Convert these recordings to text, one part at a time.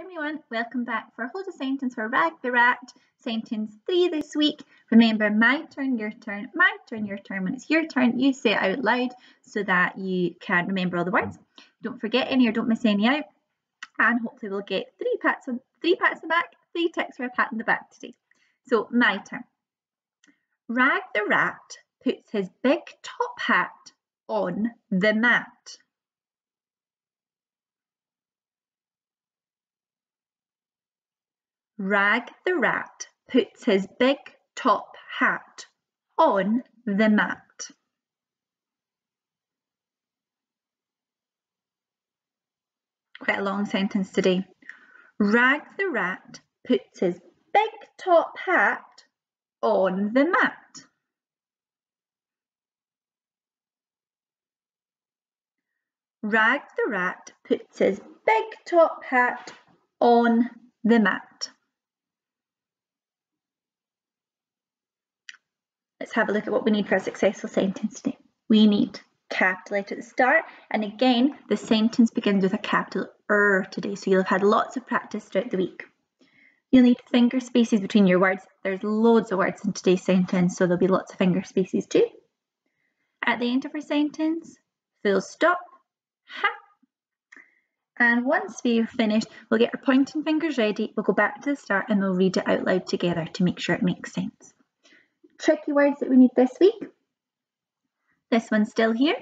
everyone, welcome back for Hold a Sentence for Rag the Rat, sentence 3 this week. Remember, my turn, your turn, my turn, your turn. When it's your turn, you say it out loud so that you can remember all the words. Don't forget any or don't miss any out. And hopefully we'll get three pats on three pats on the back, three ticks for a pat on the back today. So my turn. Rag the rat puts his big top hat on the mat. Rag the rat puts his big top hat on the mat. Quite a long sentence today. Rag the rat puts his big top hat on the mat. Rag the rat puts his big top hat on the mat. Let's have a look at what we need for a successful sentence today. We need capital at the start and again the sentence begins with a capital R today so you'll have had lots of practice throughout the week. You'll need finger spaces between your words. There's loads of words in today's sentence so there'll be lots of finger spaces too. At the end of our sentence, full stop, ha. And once we've finished, we'll get our pointing fingers ready, we'll go back to the start and we'll read it out loud together to make sure it makes sense tricky words that we need this week. This one's still here.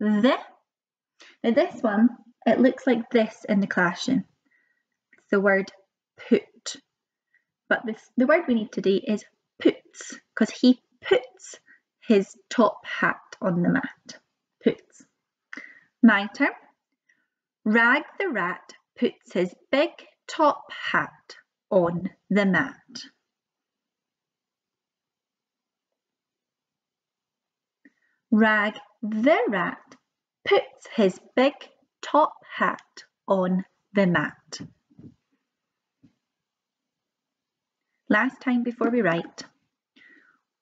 The. Now this one, it looks like this in the classroom. It's the word put. But this, the word we need today is puts, because he puts his top hat on the mat. Puts. My turn. Rag the rat puts his big top hat on the mat. Rag the rat puts his big top hat on the mat. Last time before we write.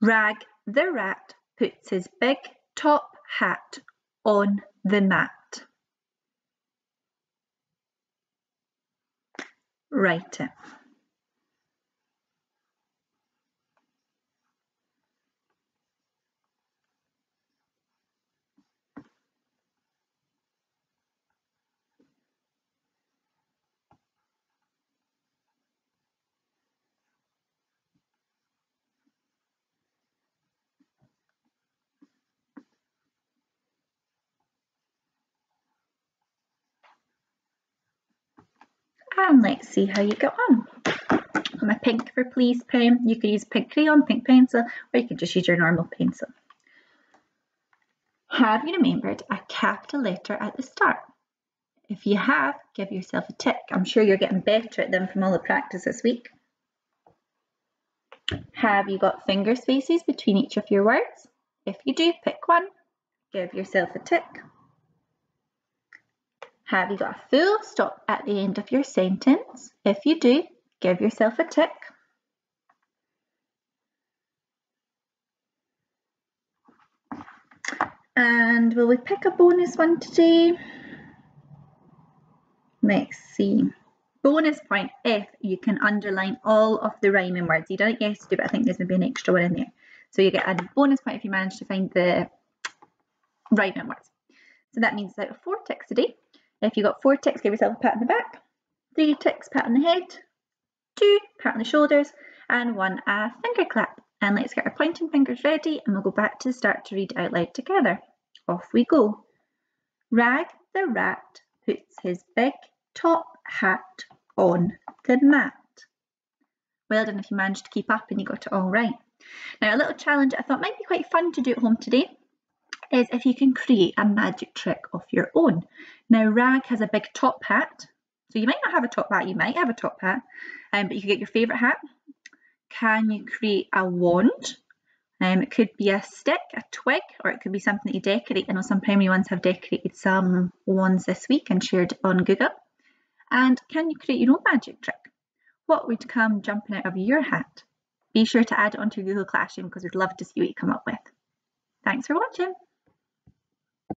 Rag the rat puts his big top hat on the mat. Write it. And let's see how you get on. my pink for please pen. You could use pink crayon, pink pencil, or you could just use your normal pencil. Have you remembered a capital letter at the start? If you have, give yourself a tick. I'm sure you're getting better at them from all the practice this week. Have you got finger spaces between each of your words? If you do, pick one. Give yourself a tick. Have you got a full stop at the end of your sentence? If you do, give yourself a tick. And will we pick a bonus one today? Let's see. Bonus point if you can underline all of the rhyming words. You did it yesterday, but I think there's maybe an extra one in there. So you get a bonus point if you manage to find the rhyming words. So that means that four ticks today. If you got four ticks, give yourself a pat on the back, three ticks, pat on the head, two, pat on the shoulders, and one, a finger clap. And let's get our pointing fingers ready and we'll go back to the start to read out loud together. Off we go. Rag the rat puts his big top hat on the mat. Well done if you managed to keep up and you got it all right. Now a little challenge I thought might be quite fun to do at home today is if you can create a magic trick of your own. Now Rag has a big top hat, so you might not have a top hat, you might have a top hat, um, but you can get your favourite hat. Can you create a wand? Um, it could be a stick, a twig, or it could be something that you decorate. I know some primary ones have decorated some wands this week and shared on Google. And can you create your own magic trick? What would come jumping out of your hat? Be sure to add it onto Google Classroom because we'd love to see what you come up with. Thanks for watching.